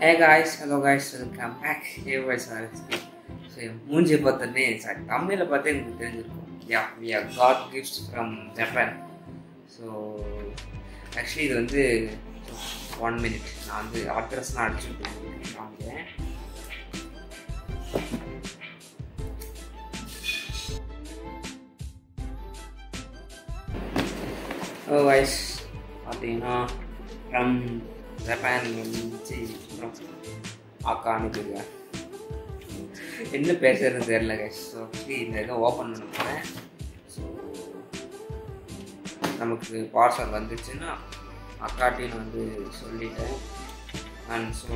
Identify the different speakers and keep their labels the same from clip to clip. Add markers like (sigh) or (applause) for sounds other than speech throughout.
Speaker 1: Hey guys hello guys welcome back hey guys RSP so மூஞ்சி பார்த்தோன்னே sorry தமிழில் பார்த்தே எனக்கு தெரிஞ்சிருக்கும். Yeah we are got gifts from Japan so actually இது வந்து ஒன் மினிட் நான் வந்து அட்ரஸ்லாம் அடிச்சுட்டு காமிக்கிறேன். ஓ வாய்ஸ் பார்த்தீங்கன்னா ஃப்ரம் ஜப்பான் வந்துச்சு அப்புறம் அக்கா அனுப்பிடுங்க என்ன பேசுறதுன்னு தெரியல கைஸ் ஸோ இந்த இதை ஓப்பன் பண்ண போகிறேன் ஸோ நமக்கு பார்சல் வந்துச்சுன்னா அக்காட்டின்னு வந்து சொல்லிட்டேன். And so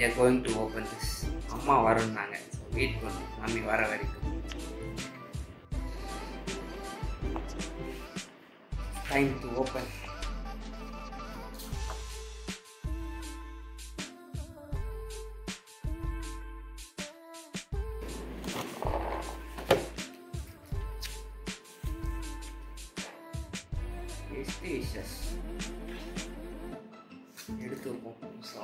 Speaker 1: a going to open this அம்மா வரணுன்னாங்க ஸோ வெயிட் பண்ணு. மம்மி வர வரைக்கும். டைம் டு ஓப்பன் டேஸ்டிஷஸ் எடுத்து வைப்போம். ஸோ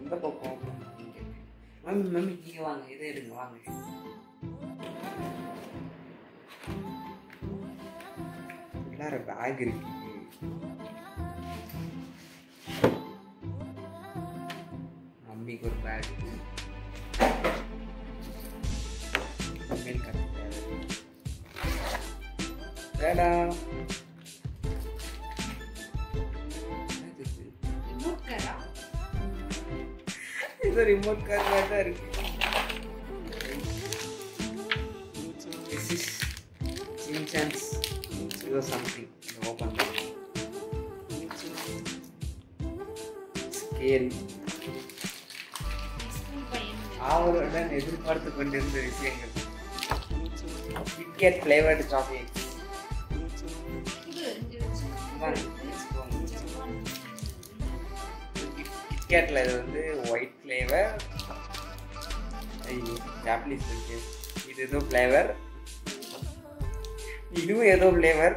Speaker 1: எந்த பக்கம்? மம்மி மம்மி நீங்கள் வாங்க. இதை எடுங்க. வாங்க. எல்லாரும் பேக் இருக்கு. மம்மிக்கு ஒரு பேக் இருக்கு. வேடாம் இது ரிமோட் கார் மாதிரி தான் இருக்கு something. ஓப்பன் ஸ்கேல் அவருடன் எதிர்பார்த்து கொண்டிருந்த விஷயங்கள். கிட்கேட் ஃப்ளேவர்டு சாக்லேட் கிட்கேட்டில் இது வந்து ஒயிட் ஃப்ளேவர் ஐயோ ஜாப்பனீஸ் இருக்கு இது ஏதோ ஃப்ளேவர் இதுவும் ஏதோ ஃப்ளேவர்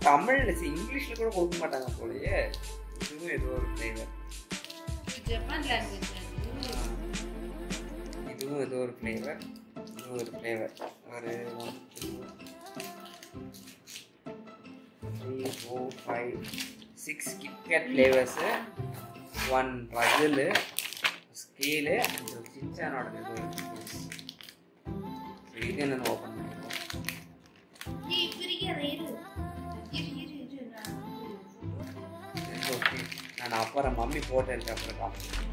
Speaker 1: தமிழ் இங்கிலீஷில் கூட கொடுக்க மாட்டாங்க போலயே. இதுவும் ஏதோ ஒரு ஃப்ளேவர் இதுவும் ஏதோ ஒரு ஃப்ளேவர் இதுவும் ஒரு ஃப்ளேவர் ஒரு four five six KitKat flavours one பஜலு scale and சின்சானோட இது இது என்னென்னு ஓப்பன் ஓகே நான் அப்புறம் மம்மி போட்டோ எடுத்து அப்புறம் காமிக்கிறேன்.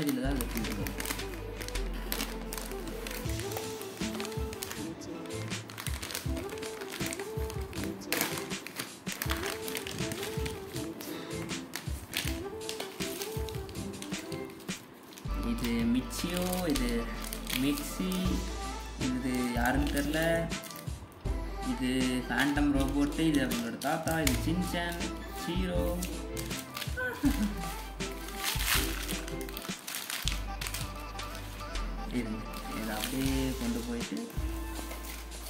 Speaker 2: டெக்னாலஜியில் தான் இருக்குது இது மிக்சியோ இது மிக்ஸி இது யாருன்னு தெரில இது ஃபேண்டம் ரோபோட்டு இது அவங்களோட தாத்தா இது சின்சேன் ஹீரோ. (laughs) இருங்க இதை அப்படியே கொண்டு போயிட்டு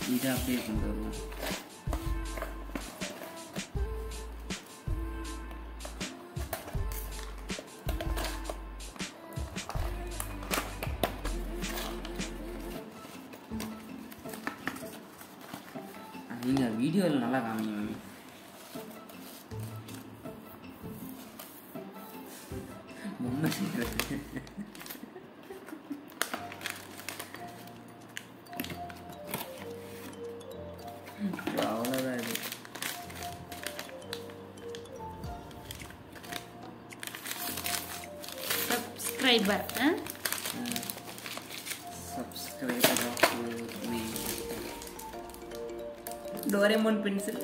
Speaker 2: இதை அப்படியே கொண்டு வருவோம் நீங்கள் வீடியோவில் நல்லா காமிங்க மேம் பொம்மை செய்கிறது
Speaker 3: subscriber
Speaker 2: huh? subscriber Doraemon pencil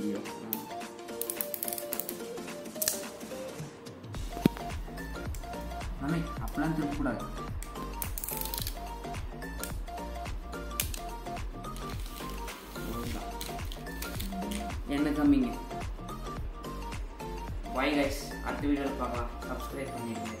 Speaker 2: iya. Mami,
Speaker 1: apa lantai pulang? என்ன கம்மிங்க? பாய் கைஸ் அடுத்த வீடியோவில் பார்க்கலாம். சப்ஸ்கிரைப் பண்ணிடுங்க.